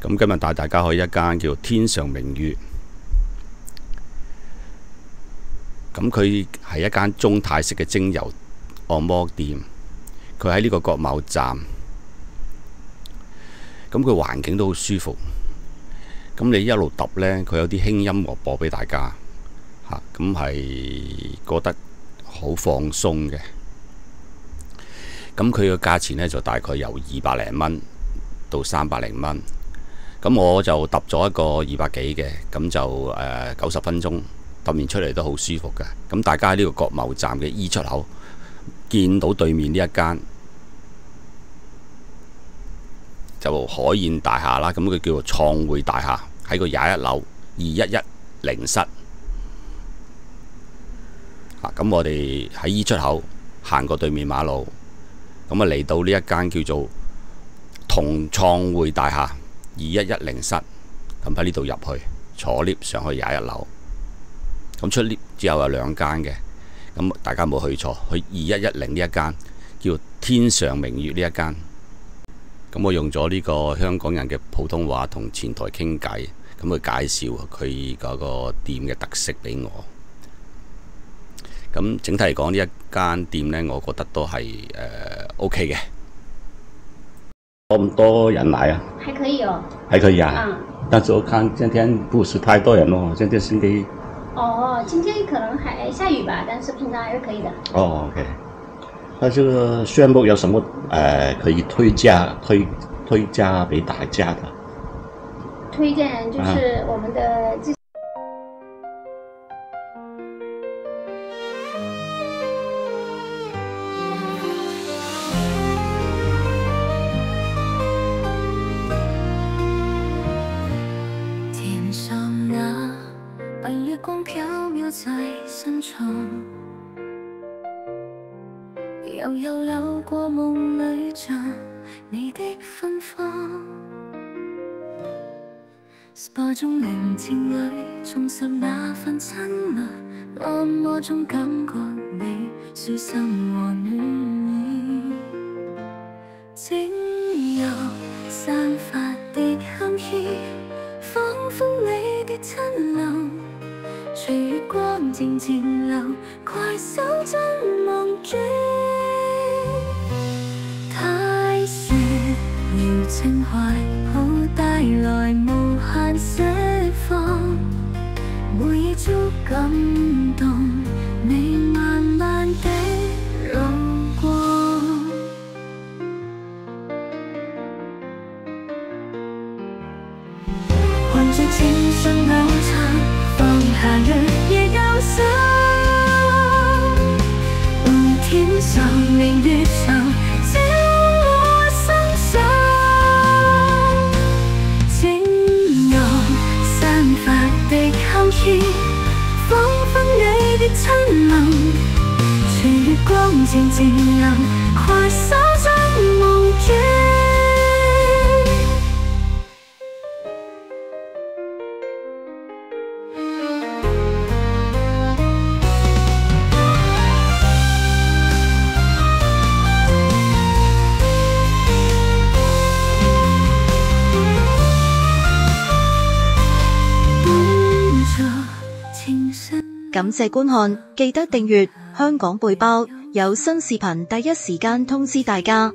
咁今日帶大家去一間叫天上明月，咁佢係一間中泰式嘅精油按摩店，佢喺呢個國貿站，咁佢環境都好舒服，咁你一路揼呢，佢有啲輕音樂播俾大家，嚇，咁係覺得好放鬆嘅。咁佢嘅價錢呢，就大概由二百零蚊到三百零蚊。咁我就揼咗一個二百幾嘅，咁就誒九十分鐘揼完出嚟都好舒服嘅。咁大家喺呢個國貿站嘅 E 出口見到對面呢一間就海燕大廈啦，咁佢叫做創匯大廈，喺個廿一樓二一一零室。啊，咁我哋喺 E 出口行過對面馬路，咁啊嚟到呢一間叫做同創匯大廈。二一一零室，咁喺呢度入去坐 lift 上去廿一樓，咁出 lift 之後有兩間嘅，咁大家冇去錯，去二一一零呢一間叫天上明月呢一間，咁我用咗呢個香港人嘅普通話同前台傾偈，咁佢介紹佢嗰個店嘅特色俾我，咁整體嚟講呢一間店呢，我覺得都係誒 OK 嘅。多唔多人来啊？还可以哦，还可以啊。嗯。但是我看今天不是太多人咯，今天星期。哦，今天可能还下雨吧，但是平常还是可以的。哦，OK。那这个炫目有什么、呃、可以推荐推推荐给大家的？推荐就是我们的在身旁，悠悠流過夢里像你的芬芳。SPA 中寧靜裏重拾那份親密，按摩中感覺你舒心和暖意，静静流，攜手進夢境。太雪了情怀，好带来无限釋放，每一觸感动你慢慢的流光。環着青春的親臨。隨月光靜靜流，攜手感谢观看，记得订阅香港背包，有新视频第一时间通知大家。